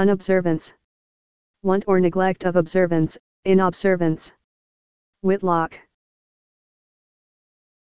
unobservance. Want or neglect of observance, inobservance. Whitlock.